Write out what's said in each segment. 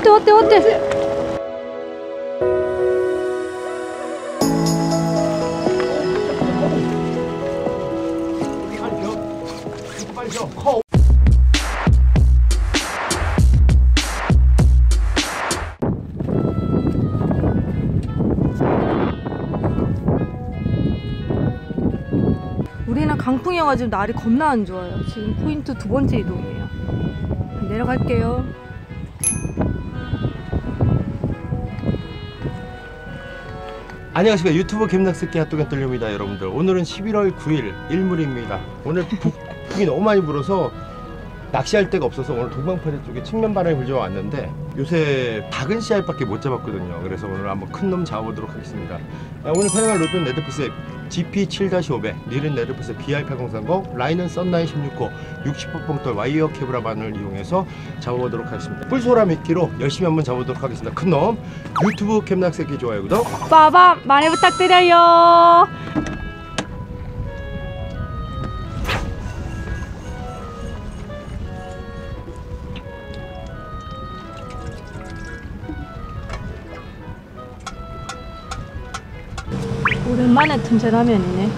어때 어때 어때? 우리는 강풍이어가지고 날이 겁나 안 좋아요. 지금 포인트 두 번째 이동이에요. 내려갈게요. 안녕하십니까. 유튜브 캠낚세끼 핫도그 떨립니다 여러분들. 오늘은 11월 9일 일물입니다. 오늘 북풍이 너무 많이 불어서 낚시할 데가 없어서 오늘 동방파제 쪽에 측면 바람이 불죠 왔는데 요새 작은 씨알밖에 못 잡았거든요. 그래서 오늘 한번 큰 놈 잡아보도록 하겠습니다. 아, 오늘 사용할 rod는 레드푸스 GP7-500 릴은 레드푸스 BR8030 라인은 썬라인 16호 60%뽕돌 와이어 케브라 바늘 이용해서 잡아보도록 하겠습니다. 뿔소라 미끼로 열심히 한번 잡아보도록 하겠습니다. 큰 놈. 유튜브 캠낙스키 좋아요 구독. 빠밤. 많이 부탁드려요. 오랜만에 틈새 라면이네.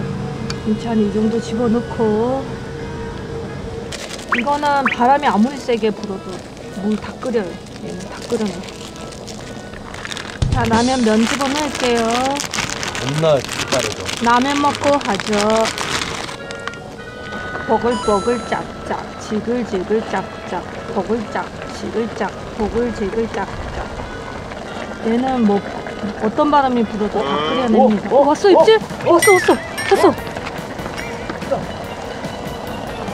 김치 한이 정도 집어넣고 이거는 바람이 아무리 세게 불어도 물 다 끓여요. 얘는 다 끓여놔. 자 라면 면 집어넣을게요. 겁나 빠르죠 라면 먹고 하죠. 보글보글 짝짝, 지글지글 짝짝, 보글짝, 지글짝, 보글지글 짝짝. 얘는 뭐 어떤 바람이 불어도 다 끓여냅니다. 어, 왔어 입질? 왔어 왔어 왔어.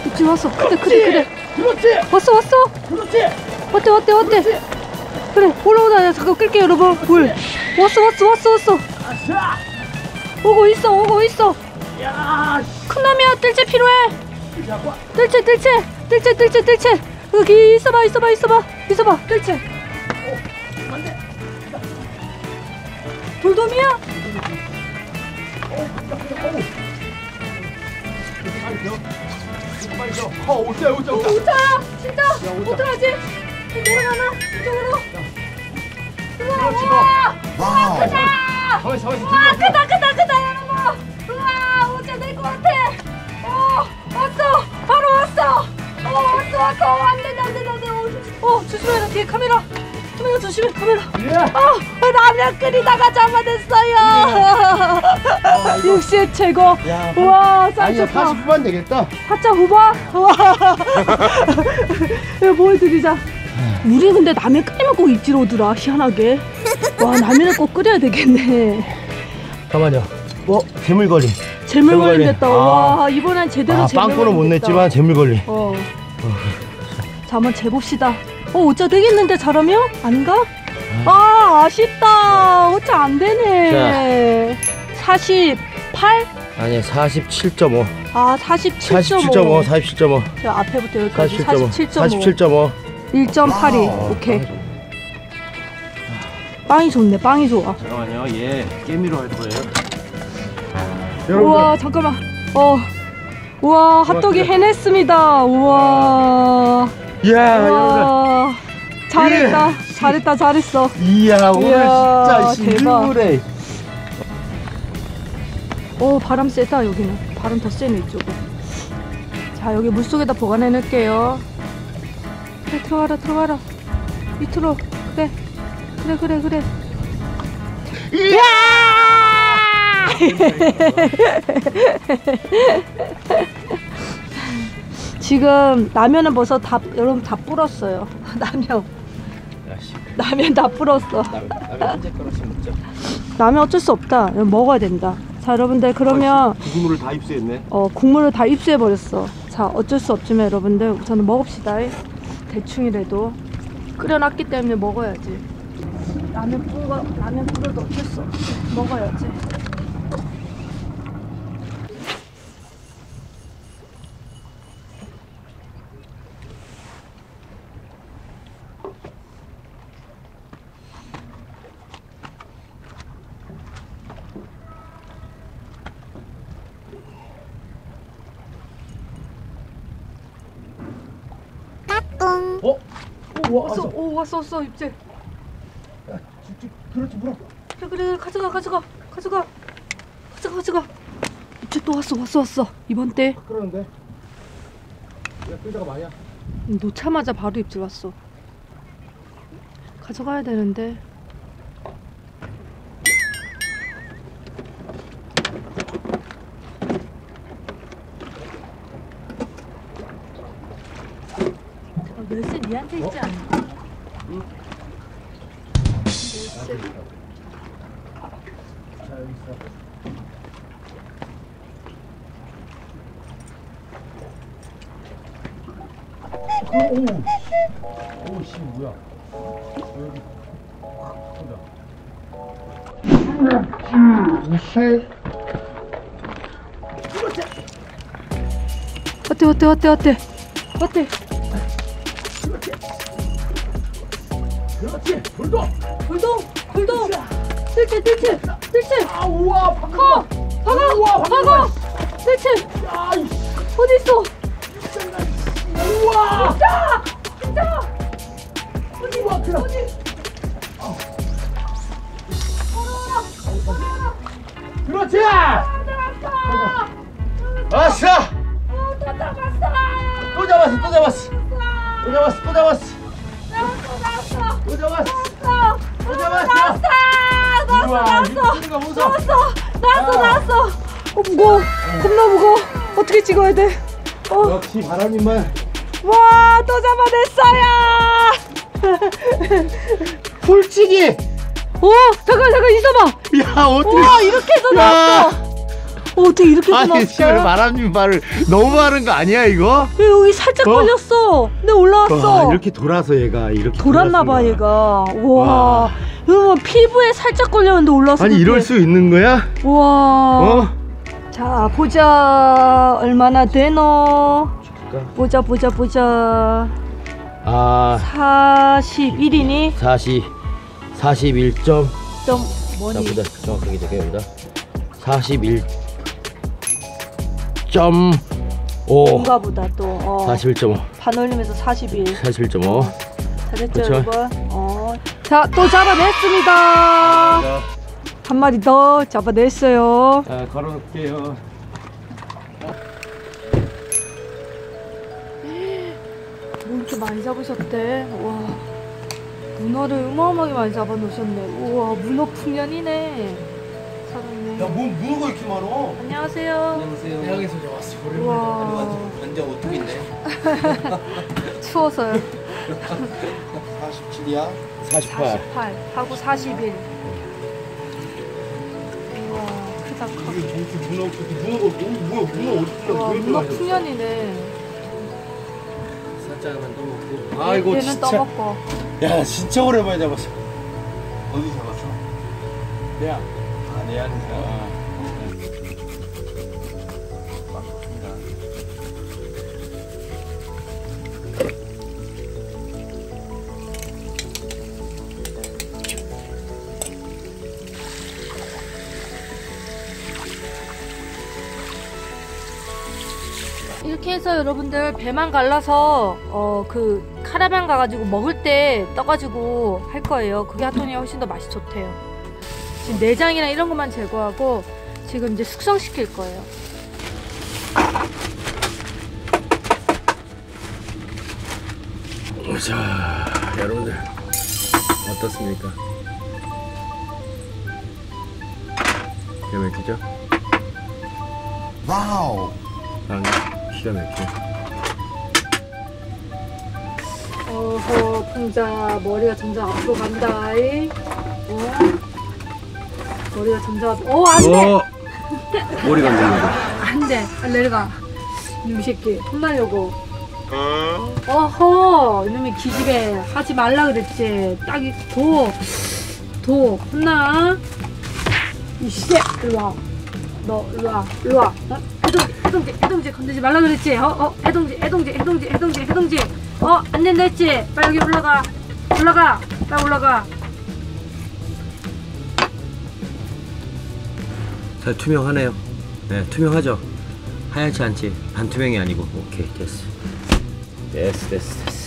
입질 왔어. 그래 그래 그래. 그렇지 왔어 왔어. 그렇지 어때 어때 어때? 그래 올라오자 잠깐 끌게요 여러분. 물. 왔어 왔어 왔어 왔어. 아싸 오고 있어 오고 있어. 야 큰 놈이야 뜰채 필요해. 야, 뜰채 뜰채 뜰채 뜰채 뜰채 여기 있어봐 있어봐 있어봐 있어봐 뜰채 안돼 돌돔이야? 빨리 줘 빨리 줘커 오자 오자 오자 오자 진짜 오자. 어떡하지? 내려가나? 이쪽으로 그렇지 우와 wow 크다 가만히 가만히 우와 들려 크다 크다 크다 여러분. 우와 오자 될것 같아. 어 왔어. 바로 왔어. 어 왔어 왔어. 안 돼 안 돼 안돼. 어 조심해라. 뒤에 카메라. 카메라 조심해 카메라. 예. 아, 라면 끓이다가 잡아냈어요. 역시 최고. 야, 우와, 쌀 아니야 좋다. 40분 되겠다 4.5번? 와. 이거 보여드리자. 우리 근데 라면 끓이면 꼭 입질 오더라, 희한하게. 와, 라면을 꼭 끓여야 되겠네. 가만요 어 재물걸림 재물걸림. 됐다. 아. 와, 이번엔 제대로 아 재물걸림 빵꾸는 못 됐다. 냈지만 재물거리 어. 자, 한번 재봅시다. 어, 어짜 되겠는데, 잘하면? 아닌가? 아, 아쉽다. 어짜 안 되네. 48? 아니 47.5 아, 47.5. 47.5 47.5 저 앞에부터 여기까지 47.5 47.5. 47.5 1.82. 오케이. 빵이 좋네. 빵이 좋아. 잠깐만요 얘 깨미로 할 거예요 우와, 잠깐만. 어. 우와, 핫도그 해냈습니다. 우와. 이야 여러분들 우와. 잘했다. 잘했다. 잘했어. 이야 오늘 이야, 진짜. 신물에. 오 바람 세다 여기는. 바람 더 세네 이쪽은. 자 여기 물 속에다 보관해 놓을게요. 그래 들어가라 들어가라. 밑으로. 그래. 그래 그래 그래. 지금 라면은 벌써 다 여러분 다 불었어요. 라면 야씨 라면 다 불었어 한째 거라서 먹자 라면 어쩔 수 없다 먹어야 된다 자 여러분들 그러면 국물을 다 입수했네 어, 국물을 다 입수해 버렸어. 자, 어쩔 수 없지만 여러분들 우선은 먹읍시다. 대충이라도 끓여놨기 때문에 먹어야지. 라면 뿌가 라면 뿌려도 어쩔 수 없지. 먹어야지. 어? 오 왔어, 왔어 오 왔어, 왔어 입질. 그렇지 물어. 그래 그래 가져가 가져가 가져가 가져가 가져가 입질 또 왔어 왔어 왔어 이번 때 그러는데. 야 끌다가 마야. 놓자마자 바로 입질 왔어 가져가야 되는데 어, 열쇠 니한테 있지 않나? 열쇠 자 여기 있어. 오, 오, 씨, 뭐야? 어, 여기 확 쏜다. 우세. 어때 어때 어때 어때 어때 그렇지, 불도. 불동 불동. 들채 들채 들채. 아, 우와, 박아. 박아. 야, 이 어디 있어? 우와. 어 무거워 겁나 무거워 어떻게 찍어야 돼? 어. 역시 바람이만. 와, 또 잡아냈어요! 솔직히. 오, 잠깐, 잠깐, 있어봐! 야, 어떻게. 우와, 이렇게 해서 나왔어! 어, 어떻게 이렇게 해서 아니, 지금 나왔어? 바람님 말을 너무 하는 거 아니야, 이거? 여기 살짝 어? 걸렸어! 근데 올라왔어! 와, 이렇게 돌아서 얘가 이렇게 돌았나봐, 돌아서 얘가. 와. 이거 피부에 살짝 걸렸는데 올라왔어. 아니 이럴. 수 있는 거야? 우와. 어? 자, 보자. 얼마나 되노? 보자, 보자, 보자. 아 41이니? 40 41점 좀, 뭐니? 보다 정확하게 적혀보다 41점5 뭔가 보다 또. 어. 41.5 반 올리면서 41. 41.5 잘했죠, 그쵸? 여러분? 어. 자, 또 잡아냈습니다. 한 마리 더 잡아냈어요. 자 걸어놓을게요 뭐 이렇게 많이 잡으셨대? 와. 문어를 어마어마하게 많이 잡아놓으셨네. 우와, 문어 풍년이네. 사장님. 야 뭐 문어가 이렇게 많어 안녕하세요. 안녕하세요. 해양에서 왔어 우와. 완전 오뚜기인데. 추워서요. 47이야? 48 48 하고 41. 이게 저기 문어 문어가 오 뭐야 문어 어디 우와, 문어 풍년이네. 살짝만 떠먹고. 아이고 얘는 진짜 떠먹고. 야 진짜 오랜만에 잡았어 어디 잡았어? 내야 아, 내 안에 이렇게 해서 여러분들 배만 갈라서 어 그 카라반 가가지고 먹을 때 떠가지고 할 거예요. 그게 핫도니 훨씬 더 맛이 좋대요. 지금 내장이랑 이런 것만 제거하고 지금 이제 숙성시킬 거예요. 자 여러분들 어떻습니까? 기가 막히죠? 와우. 아, 기가 막혀 어허 풍자 머리가 점점 앞으로 간다. 이. 어? 머리가 점점 앞... 어 안돼 어 머리 간다 안돼 안 내려가 이놈 새끼 혼나려고. 어허 이놈이 기집애 하지 말라 그랬지 딱이 도도 혼나 이씨 일로와 너 일로와 일로와 어? 해동지 해동지 해동지 건들지 말라 그랬지? 어? 어? 해동지 해동지 해동지 해동지 해동지 어? 안 된다 했지? 빨리 여기 올라가. 올라가. 빨리 올라가. 자 투명하네요. 네 투명하죠? 하얗지 않지? 반투명이 아니고. 오케이 됐어. 됐어 됐어 됐어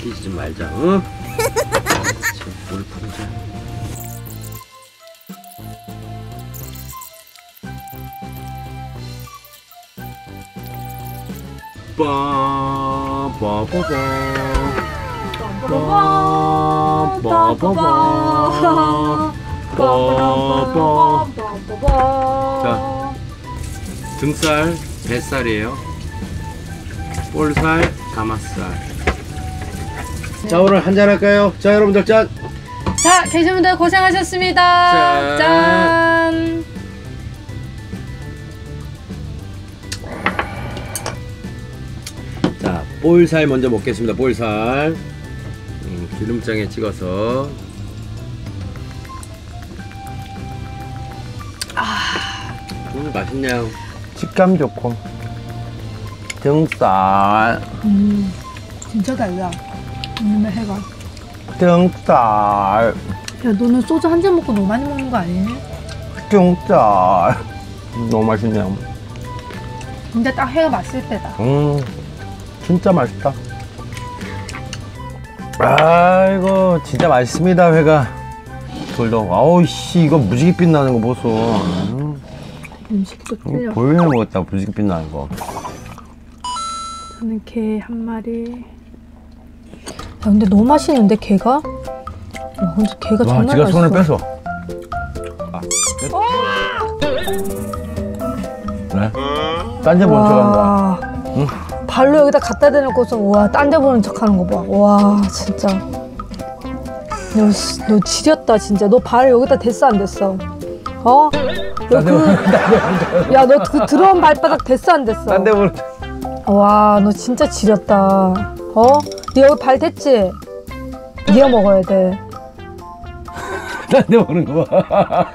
좀 말자, 응? 물 풍자. 자. 등살, 뱃살이에요. 볼살, 가마살. 자 오늘 한잔 할까요? 자 여러분들 짠. 자, 계신 분들 고생하셨습니다. 짠. 짠. 자 볼살 먼저 먹겠습니다. 볼살. 음, 기름장에 찍어서. 음 맛있네요. 식감 좋고. 등살. 음, 진짜 달라. 음, 해가. 등살. 야, 너는 소주 한 잔 먹고 너무 많이 먹는 거 아니니? 등살. 너무 맛있네요. 근데 딱 해가 맛있을 때다. 음, 진짜 맛있다. 아이고, 진짜 맛있습니다, 회가. 돌도. 아우, 씨, 이거 무지개 빛 나는 거 보소. 음, 음식도 틀려. 보이는 먹었다, 무지개 빛 나는 거. 저는 게한 마리. 야, 근데 너무 맛있는데, 게가? 와, 근데 와, 정말 맛있어. 손을 뺏어. 아. 네? 딴데 거야. 와. 발로 여기다 갖다 대놓고서 와, 딴 데 보는 척 하는 거 봐. 와, 진짜. 너, 씨, 너 지렸다, 진짜. 너 발 여기다 됐어, 안 됐어? 어? 너 그, 야, 너그 발바닥 됐어, 안 됐어? 딴데 보는 와, 너 진짜 지렸다. 어? 네 여기 발 됐지? 네가 먹어야 돼. 딴데 보는 거 봐.